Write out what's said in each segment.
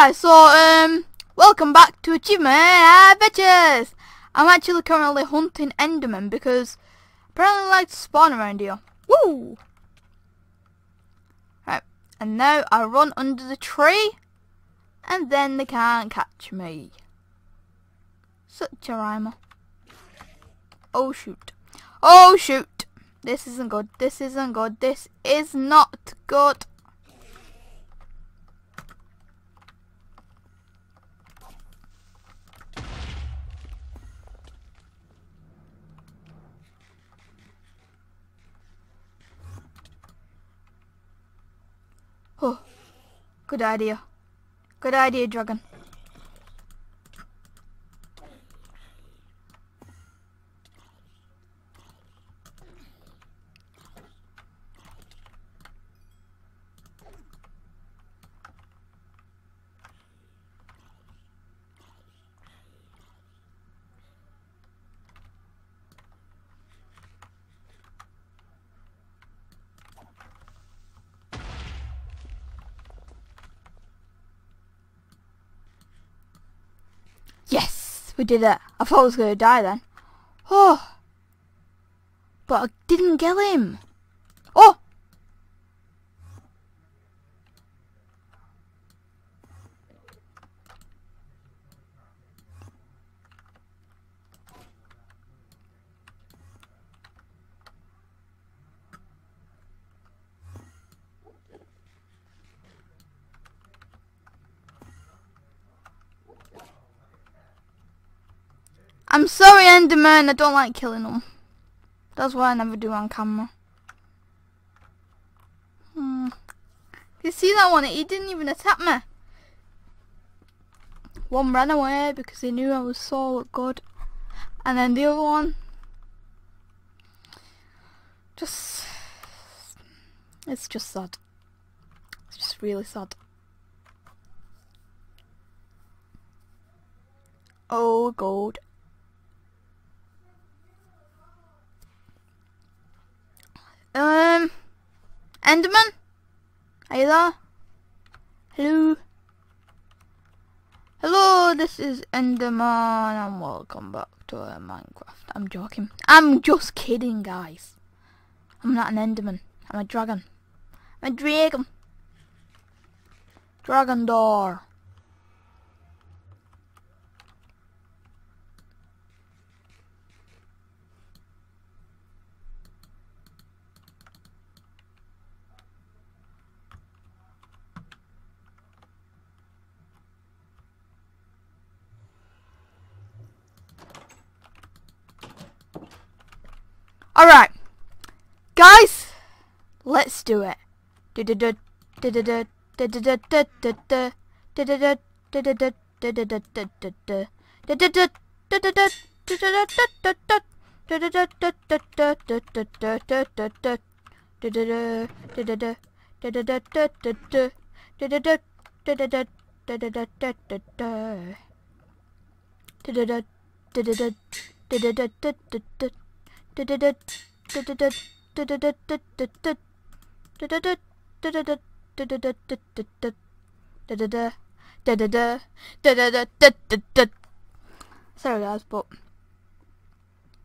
guys, so um, welcome back to Achievement Adventures. I'm actually currently hunting Enderman because apparently they like to spawn around here. Woo! Right, and now I run under the tree, and then they can't catch me. Such a rhymer. Oh shoot. Oh shoot. This isn't good. This isn't good. This is not good. Oh, good idea. Good idea, dragon. Yes, we did it. I thought I was going to die then. Oh, but I didn't kill him. Oh, I'm sorry, Enderman. I don't like killing them. That's why I never do on camera. Hmm. You see that one? He didn't even attack me. One ran away because he knew I was so good. And then the other one... Just... It's just sad. It's just really sad. Oh, gold. Um, Enderman? Are you there? Hello? Hello, this is Enderman and welcome back to uh, Minecraft. I'm joking. I'm just kidding, guys. I'm not an Enderman. I'm a dragon. I'm a dragon. Dragon door. Alright. Guys, let's do it. Sorry guys, but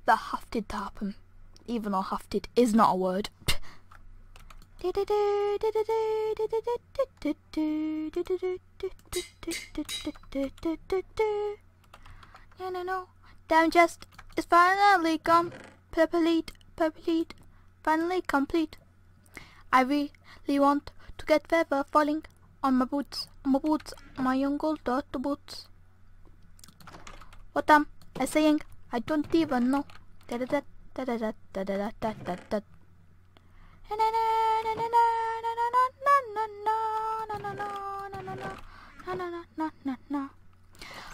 that have to happen. Even though have to is not a word. No, no, no. Down just is finally gone. Complete, complete, finally complete. I really want to get feather falling on my boots, my boots, my young old daughter boots. What am I saying? I don't even know. Da da da da da da da da da da da.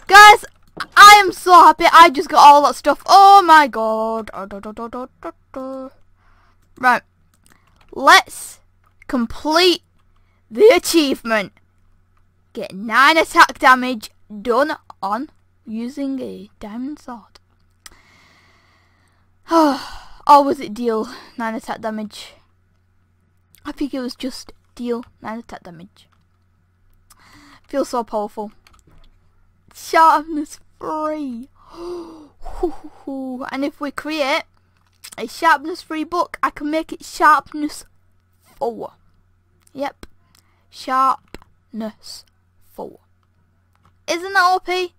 Guys, I am so happy. I just got all that stuff. Oh my god. Oh, right. Let's complete the achievement. Get 9 attack damage done on using a diamond sword. or was it deal 9 attack damage? I think it was just deal 9 attack damage. Feels so powerful. Sharpness 3. and if we create a sharpness 3 book, I can make it sharpness 4. Yep. Sharpness 4. Isn't that OP? Isn't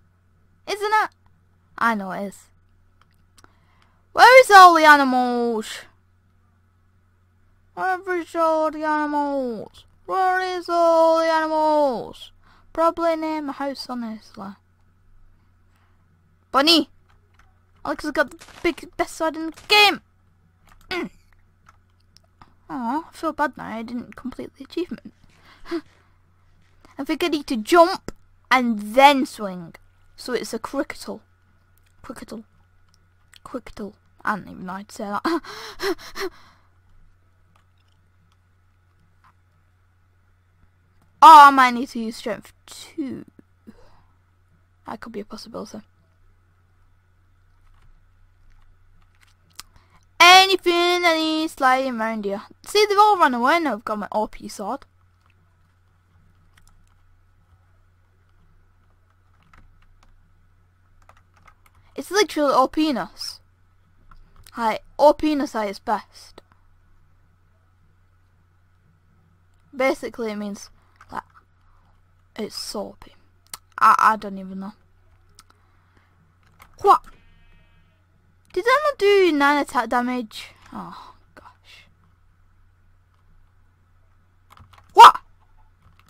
it? I know it is. Where is all the animals? Where is all the animals? Where is all the animals? Probably near my house, honestly. Bunny! Alex has got the big best sword in the game! Oh, I feel bad now I didn't complete the achievement. I'm forgetting to jump and then swing. So it's a cricketle. Cricketle. Cricketle. I don't even know how to say that. oh, I might need to use strength 2. That could be a possibility. Anything any lying around here. See, they've all run away now I've got my OP sword. It's literally OPness. Hi, OPness at its best. Basically it means that it's soapy. I, I don't even know. What? Did that not do 9 attack damage? Oh, gosh. What?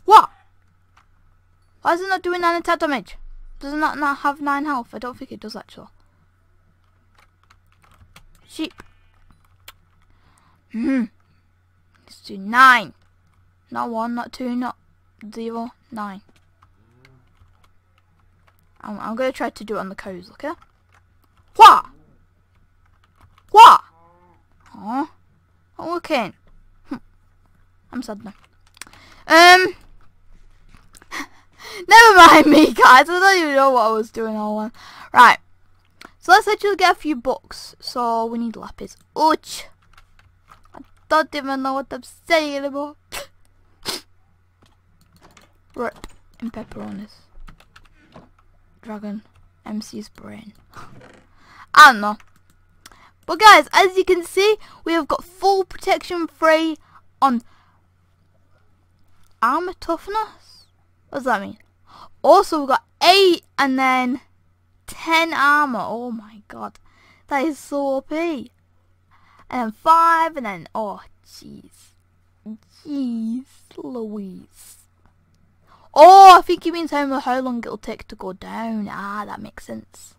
What? Why is it not doing 9 attack damage? Does it not, not have 9 health? I don't think it does actually. Sheep. Hmm. Let's do 9. Not 1, not 2, not 0, 9. I'm, I'm going to try to do it on the cows, okay? What? Oh, okay. Hm. I'm sad now. Um, never mind me, guys. I don't even know what I was doing all along. Right. So let's actually get a few books. So we need lapis. Ouch. I don't even know what I'm saying anymore. right. And pepperonis. Dragon. MC's brain. I don't know. But guys, as you can see, we have got full protection free on armor toughness. What does that mean? Also, we've got 8 and then 10 armor. Oh my god. That is so OP. And then 5 and then, oh jeez. Jeez Louise. Oh, I think means how, how long it'll take to go down. Ah, that makes sense.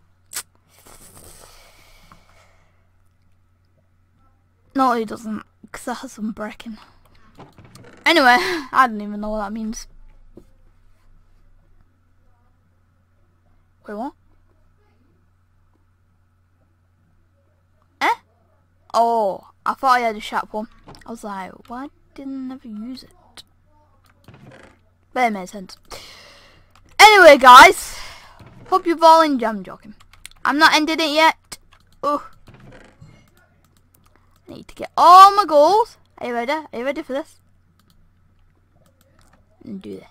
No, he doesn't, because that has some breaking. Anyway, I don't even know what that means. Wait, what? Eh? Oh, I thought I had a sharp one. I was like, why didn't I ever use it? But it made sense. Anyway, guys, hope you've all enjoyed. I'm joking. I'm not ending it yet. Oh. Need to get all my goals. Are you ready? Are you ready for this? And do this.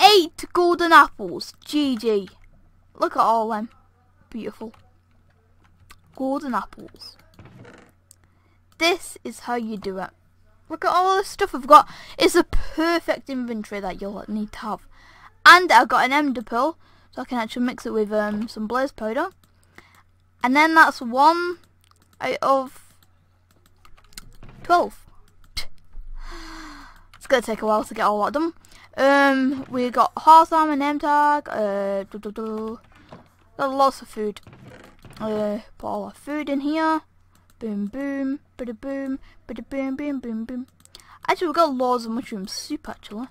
Eight golden apples. GG. Look at all them. Beautiful. Golden apples. This is how you do it. Look at all the stuff I've got. It's a perfect inventory that you'll need to have. And I've got an ender pearl, so I can actually mix it with um, some blaze powder. And then that's one out of 12. It's going to take a while to get all of them. Um, we got horse armor, name tag, uh, doo -doo -doo. got lots of food. Uh, put all our food in here. Boom, boom, bada boom, bada boom, boom, boom, boom. Actually, we got loads of mushroom soup, actually.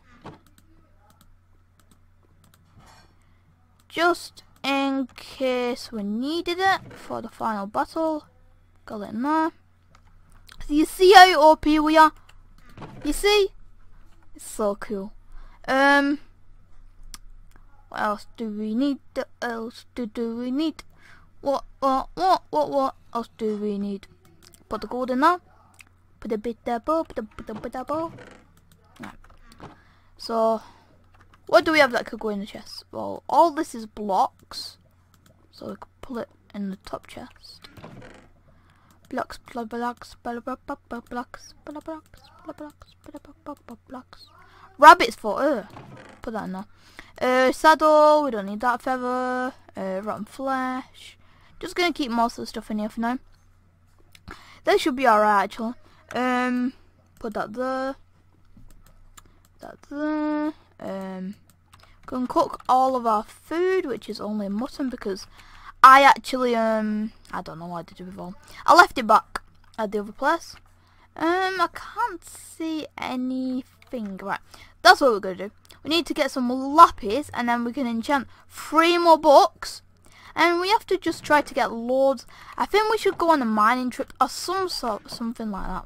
Just in case we needed it for the final battle. Got it in there. So you see how OP we are? You see? It's so cool. Um, what else do we need? What else do, do we need? What, what, what, what, what else do we need? Put the gold in there. Put a bit double, put a bit double. So, what do we have that could go in the chest? Well, all this is blocks. So we can pull it in the top chest. Blocks, blah, blocks, blah, blah, blah, blah, blocks, blah, blocks, blah, blocks, blah, blah, blah, blah, blocks. Rabbit's for, uh, eh? put that in there. Uh, saddle, we don't need that feather. Uh, rotten flesh. Just gonna keep most of the stuff in here for now. They should be alright actually. Um, put that there. That there. Um, can cook all of our food, which is only mutton because I actually um I don't know what I did it before. I left it back at the other place. Um, I can't see anything. Right, that's what we're gonna do. We need to get some lapis, and then we can enchant three more books. And we have to just try to get loads. I think we should go on a mining trip or some sort, something like that.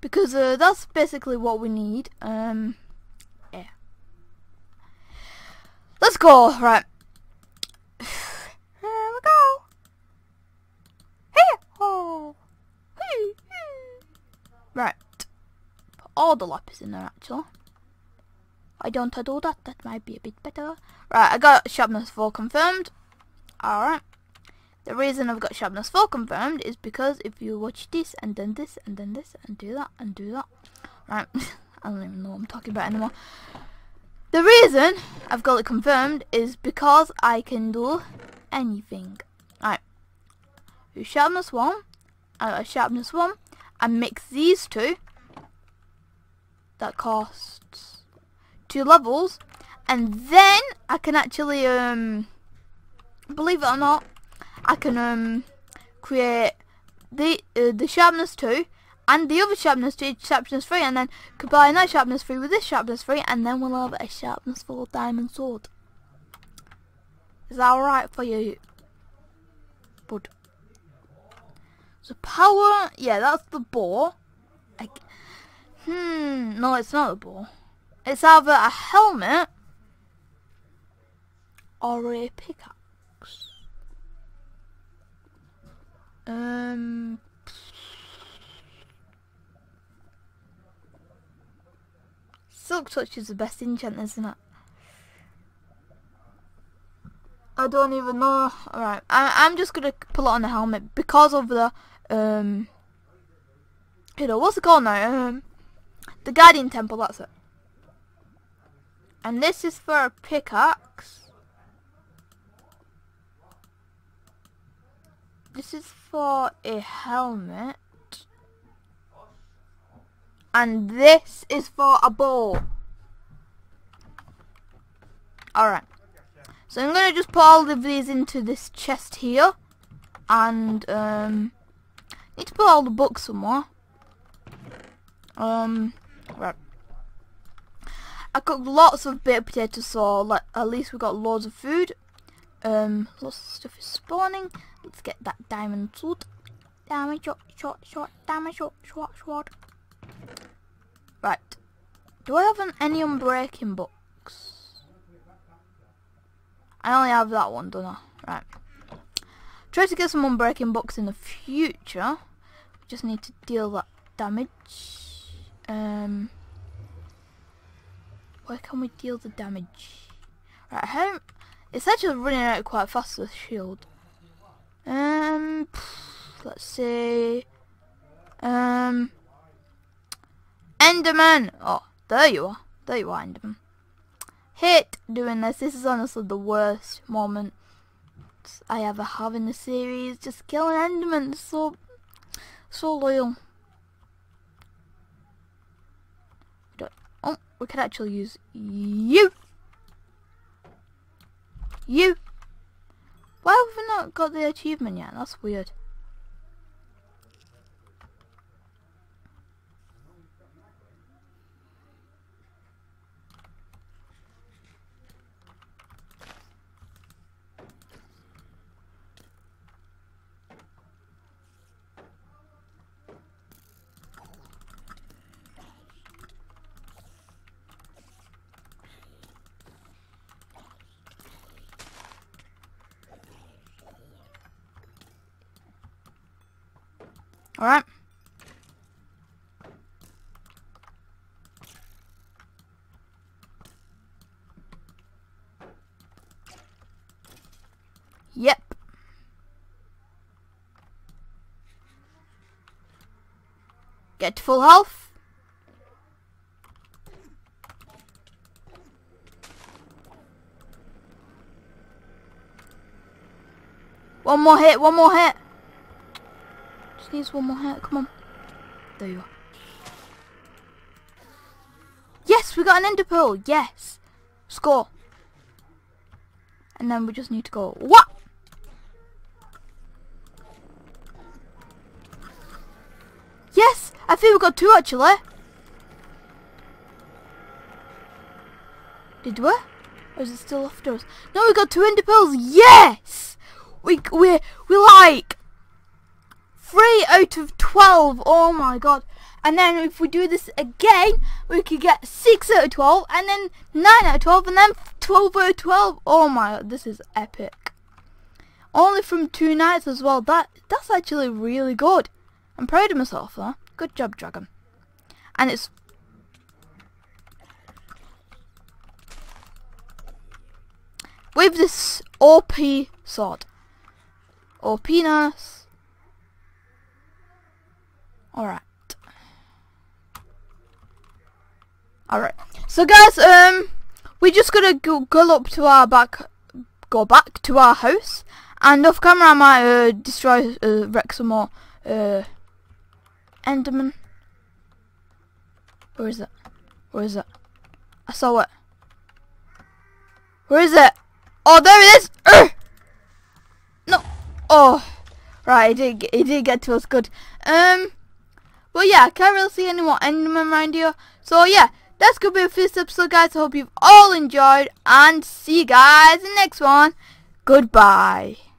Because uh, that's basically what we need. Um, yeah. Let's go. Right. Here we go. Hey oh. Hey, hey. Right. Put all the lapis in there actually. Why don't I do that? That might be a bit better. Right, I got sharpness 4 confirmed. Alright. The reason I've got sharpness 4 confirmed is because if you watch this and then this and then this and do that and do that. Right. I don't even know what I'm talking about anymore. The reason I've got it confirmed is because I can do anything. Right. Sharpness 1. I sharpness 1 and mix these two, that costs two levels, and then I can actually, um, believe it or not, I can um, create the uh, the sharpness 2 and the other sharpness 2, sharpness 3, and then combine that sharpness 3 with this sharpness 3, and then we'll have a sharpness 4 diamond sword. Is that alright for you? Bud? So power, yeah, that's the bow. I, hmm, no, it's not the bow. It's either a helmet or a pickaxe. Um. Silk Touch is the best enchant, isn't it? I don't even know. Alright, I'm just gonna pull it on the helmet because of the um, you know, what's it called now? Um, the Guardian Temple, that's it. And this is for a pickaxe. This is for a helmet. And this is for a bow. Alright. So I'm going to just put all of these into this chest here. And, um, Need to put all the books somewhere. Um, right. I cooked lots of baked potatoes, so like, at least we got loads of food. Um, lots of stuff is spawning. Let's get that diamond sword. Diamond short, short, short, diamond short, short, short. Right. Do I have an, any unbreaking books? I only have that one, don't I? Right. Try to get some unbreaking books in the future. Just need to deal that damage. Um, where can we deal the damage? Right, how? It's actually running out quite fast with shield. Um, let's see. Um, Enderman. Oh, there you are. There you are, Enderman. Hate doing this. This is honestly the worst moment I ever have in the series. Just killing Enderman so so loyal. Oh, we could actually use you. You. Why have we not got the achievement yet? That's weird. Alright. Yep. Get full health. One more hit, one more hit. Needs one more hit, come on. There you are. Yes, we got an ender pearl, yes. Score. And then we just need to go, what? Yes, I think we got two actually. Did we? Or is it still after us? No, we got two ender pearls. Yes! We, we, we like 3 out of 12. Oh my god. And then if we do this again, we could get 6 out of 12, and then 9 out of 12, and then 12 out of 12. Oh my god, this is epic. Only from two nights as well. That That's actually really good. I'm proud of myself though. Good job, Dragon. And it's... With this OP sword. OPness. Alright. Alright. So guys, um, we're just gonna go, go up to our back, go back to our house, and off camera I might uh, destroy, uh, wreck some more, uh, Enderman. Where is it? Where is it? I saw it. Where is it? Oh, there it is! Urgh! No. Oh. Right, it did, it did get to us good. Um, but yeah, I can't really see any more Enderman around here. So yeah, that's gonna be it for this episode, guys. I hope you've all enjoyed, and see you guys in the next one. Goodbye.